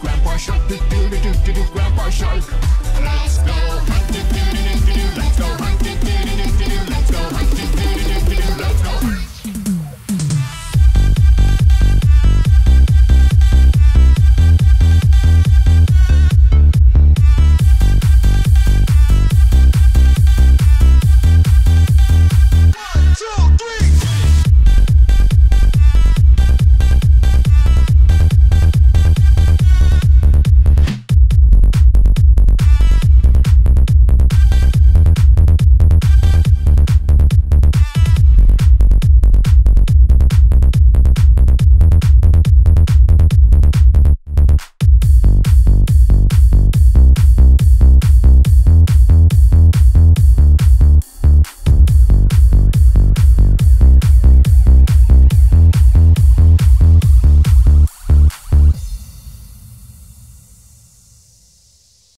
Grandpa Shark Grandpa Shark.